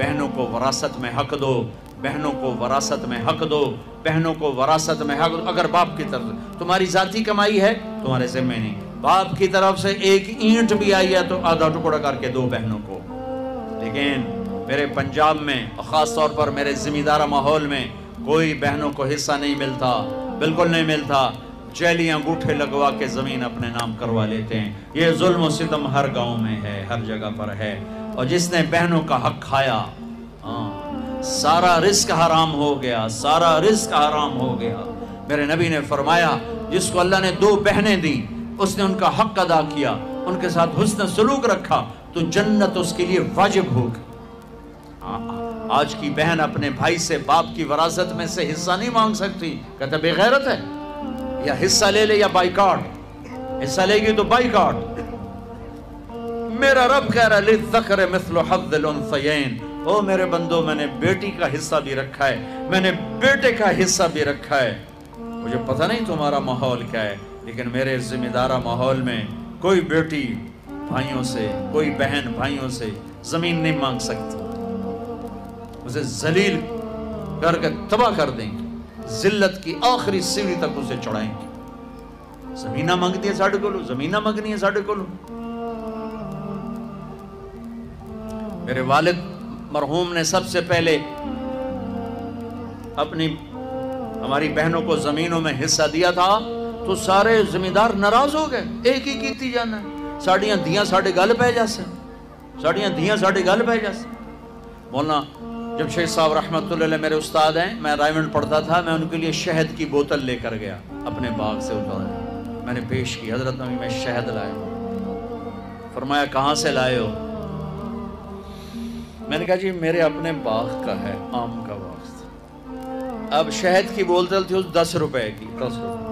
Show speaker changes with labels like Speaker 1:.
Speaker 1: बहनों को वरासत में हक दो, बहनों को वरासत में हक दो, बहनों को वरासत में हक दो। अगर बाप की तरफ़ तुम्हारी जाति कमाई है, तुम्हारे जिम्मे नहीं। बाप की तरफ़ से एक ईंट भी आई है तो आधा टुकड़ा करके दो बहनों को। लेकिन मेरे पंजाब में ख़ास तौर पर मेरे ज़िम्मेदार माहौल में कोई बहनों को हिस्सा नहीं मिलता, बिल्कुल नहीं मिलता। जैली अंगूठे लगवा के ज़मीन अपने नाम करवा लेते हैं। ये जुल्म सितम हर गाँव में है, हर जगह पर है। और जिसने बहनों का हक खाया हाँ, सारा रिस्क हराम हो गया सारा रिस्क हराम हो गया। मेरे नबी ने फरमाया जिसको अल्लाह ने दो बहनें दी उसने उनका हक अदा किया उनके साथ हुस्न सलूक रखा तो जन्नत उसके लिए वाजिब होगी आज की बहन अपने भाई से बाप की वरासत में से हिस्सा नहीं मांग सकती। कहते बेगैरत है। या हिस्सा ले ले या बाइकाट हिस्सा लेगी तो बाइकाट मेरा रब कह रहा है ओ मेरे बंदो, मैंने बेटी का हिस्सा भी रखा है, मैंने बेटे का हिस्सा भी रखा है। मुझे पता नहीं तुम्हारा माहौल क्या है, लेकिन मेरे जिम्मेदारा माहौल में कोई बेटी भाइयों से, कोई बहन भाइयों से ज़मीन नहीं मांग सकती। उसे जलील करके तबाह कर देंगे, जिल्लत की आखिरी सीढ़ी तक उसे चढ़ाएँगे। जमीना मंगती है साढ़े को जमीना मंगनी है साढ़े को मेरे वालिद मरहूम ने सबसे पहले अपनी, हमारी बहनों को जमीनों में हिस्सा दिया था तो सारे जमींदार नाराज़ हो गए। एक ही की जाना साड़ियाँ दियाँ साढ़े गल पै जासे साड़ियाँ दियाँ साढ़े गल पै जासे बोलना जब शेख साहब रहमत मेरे उस्ताद हैं, मैं रायमंड पढ़ता था, मैं उनके लिए शहद की बोतल लेकर गया, अपने बाग से उतारा मैंने पेश की, हज़रत नबी, मैं शहद लाया फरमाया, कहाँ से लाए हो? मैंने कहा, जी, मेरे अपने बाग का है, आम का बाग। अब शहद की बोतल थी उस दस रुपए की। दस रुपए।